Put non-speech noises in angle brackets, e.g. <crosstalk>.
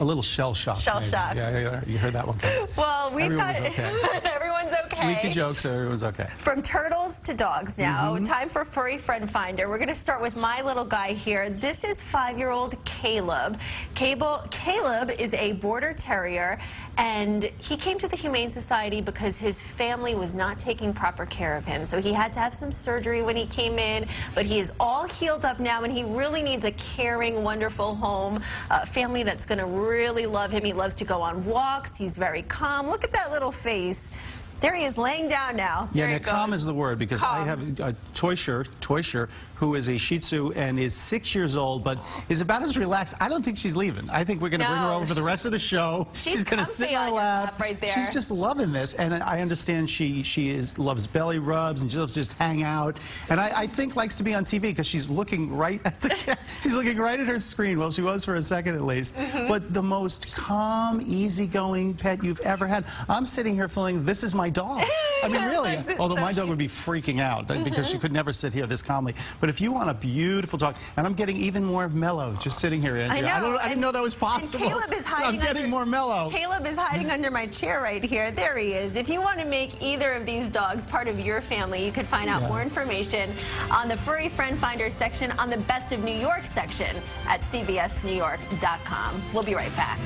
A little shell shock. Shell maybe. shock. Yeah, yeah, yeah, you heard that one coming. Well, we've Everyone's got okay. <laughs> okay. Leaky jokes, so everyone's okay. From turtles to dogs now. Mm-hmm. Time for Furry Friend Finder. We're going to start with my little guy here. This is five-year-old Caleb. Cable, Caleb is a border terrier, and he came to the Humane Society because his family was not taking proper care of him. So he had to have some surgery when he came in, but he is all healed up now, and he really needs a caring, wonderful home, a family that's going to really love him. He loves to go on walks. He's very calm. Look at that little face. There he is laying down now. Yeah, now calm is the word because I have a Toysher, Toysher, who is a Shih Tzu and is six years old, but is about as relaxed. I don't think she's leaving. I think we're going to bring her over for the rest of the show. <laughs> She's going to sit our on your lap. lap right there. She's just loving this, and I understand she she is loves belly rubs and she loves just hang out, and I, I think likes to be on TV because she's looking right at the <laughs> she's looking right at her screen. Well, she was for a second at least, Mm-hmm. but the most calm, easygoing pet you've ever had. I'm sitting here feeling this is my dog. <laughs> I mean, really. Although my dog would be freaking out <laughs> because she could never sit here this calmly. But if you want a beautiful dog, and I'm getting even more mellow just sitting here, Andrea. I know. I, don't, I didn't and- know that was and possible. Caleb is <laughs> hiding I'm getting under, more mellow. Caleb is hiding under my chair right here. There he is. If you want to make either of these dogs part of your family, you could find out Yeah. more information on the Furry Friend Finder section on the Best of New York section at cbsnewyork.com. We'll be right back.